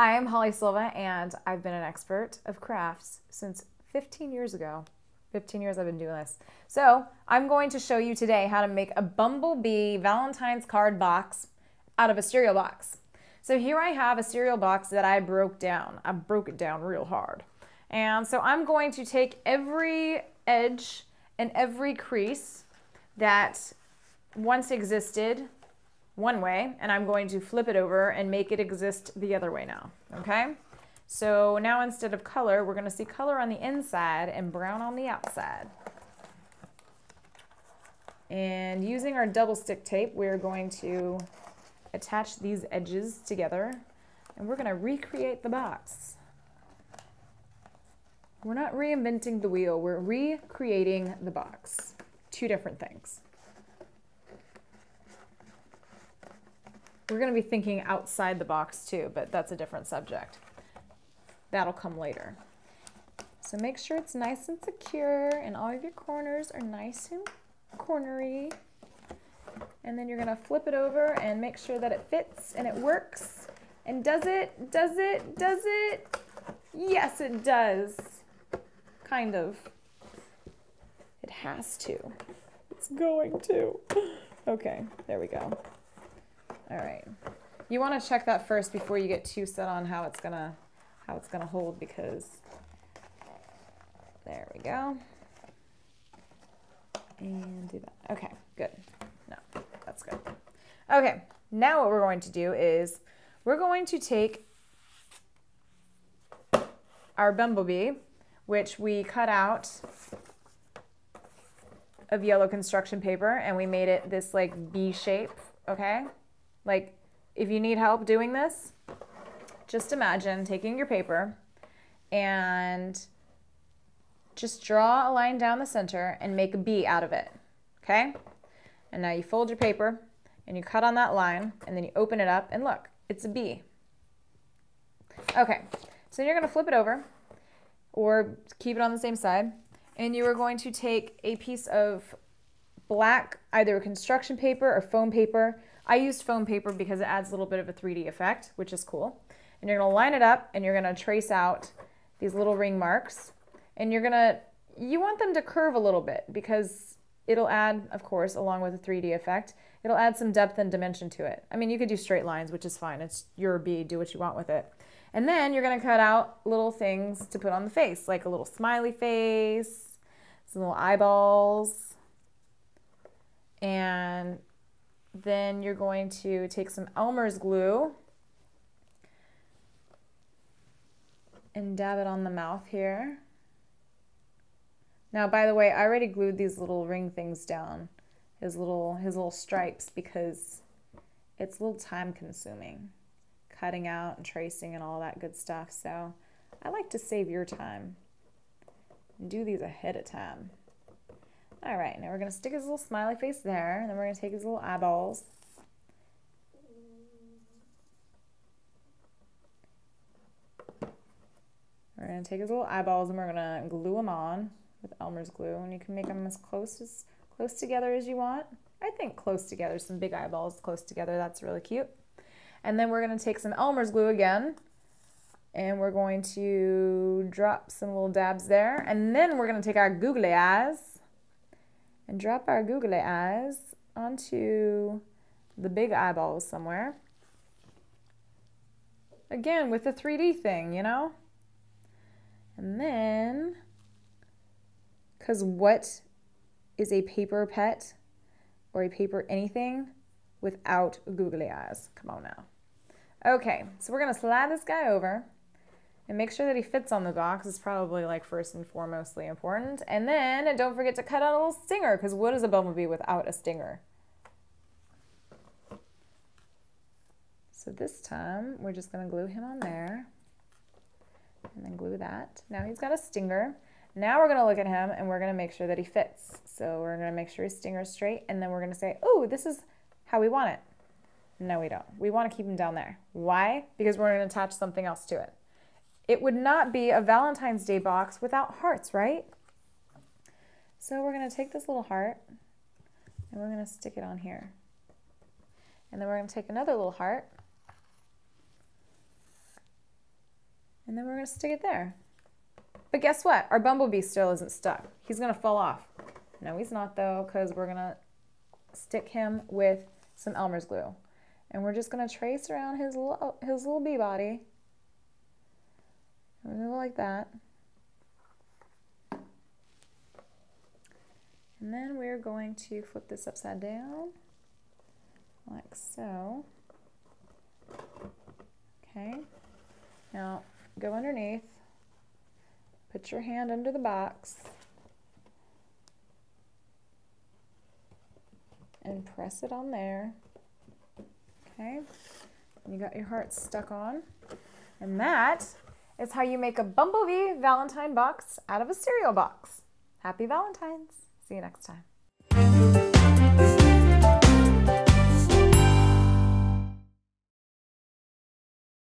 Hi, I'm Holly Silva, and I've been an expert of crafts since 15 years ago. 15 years I've been doing this. So, I'm going to show you today how to make a bumblebee Valentine's card box out of a cereal box. So, here I have a cereal box that I broke down. I broke it down real hard. And so, I'm going to take every edge and every crease that once existed one way and I'm going to flip it over and make it exist the other way now, okay? So now instead of color, we're gonna see color on the inside and brown on the outside. And using our double stick tape, we're going to attach these edges together and we're gonna recreate the box. We're not reinventing the wheel, we're recreating the box. Two different things. We're going to be thinking outside the box too, but that's a different subject. That'll come later. So make sure it's nice and secure and all of your corners are nice and cornery. And then you're going to flip it over and make sure that it fits and it works. And does it? Does it? Does it? Yes, it does. Kind of. It has to. It's going to. Okay, there we go. All right. You want to check that first before you get too set on how it's gonna how it's gonna hold because there we go. And do that. Okay, good. No, that's good. Okay, now what we're going to do is we're going to take our bumblebee, which we cut out of yellow construction paper and we made it this like B shape, okay? Like, if you need help doing this, just imagine taking your paper and just draw a line down the center and make a B out of it, okay? And now you fold your paper and you cut on that line and then you open it up and look, it's a B. Okay, so you're gonna flip it over or keep it on the same side and you are going to take a piece of black, either construction paper or foam paper, I used foam paper because it adds a little bit of a 3D effect, which is cool. And you're gonna line it up and you're gonna trace out these little ring marks. And you're gonna, you want them to curve a little bit because it'll add, of course, along with the 3D effect, it'll add some depth and dimension to it. I mean, you could do straight lines, which is fine. It's your bead, do what you want with it. And then you're gonna cut out little things to put on the face, like a little smiley face, some little eyeballs, and then you're going to take some Elmer's glue and dab it on the mouth here. Now, by the way, I already glued these little ring things down, his little, his little stripes, because it's a little time consuming, cutting out and tracing and all that good stuff. So I like to save your time and do these ahead of time. All right, now we're gonna stick his little smiley face there, and then we're gonna take his little eyeballs. We're gonna take his little eyeballs and we're gonna glue them on with Elmer's glue, and you can make them as close as close together as you want. I think close together, some big eyeballs close together, that's really cute. And then we're gonna take some Elmer's glue again, and we're going to drop some little dabs there, and then we're gonna take our googly eyes and drop our googly eyes onto the big eyeballs somewhere. Again, with the 3D thing, you know? And then, because what is a paper pet or a paper anything without googly eyes? Come on now. Okay, so we're to slide this guy over and make sure that he fits on the box is probably like first and foremostly important. And then don't forget to cut out a little stinger because what is a bumblebee without a stinger? So this time we're just going to glue him on there and then glue that. Now he's got a stinger. Now we're going to look at him and we're going to make sure that he fits. So we're going to make sure his stinger is straight and then we're going to say, oh, this is how we want it. No, we don't. We want to keep him down there. Why? Because we're going to attach something else to it. It would not be a Valentine's Day box without hearts, right? So we're going to take this little heart and we're going to stick it on here. And then we're to take another little heart And then we're gonna stick it there. But guess what? Our bumblebee still isn't stuck. He's gonna fall off. No, he's not though, because we're gonna stick him with some Elmer's glue. And we're just gonna trace around his little, his little bee body. Like that. And then we're going to flip this upside down, like so. Okay, now go underneath, put your hand under the box, and press it on there. Okay, you got your heart stuck on. And that is how you make a bumblebee Valentine box out of a cereal box. Happy Valentine's! See you next time.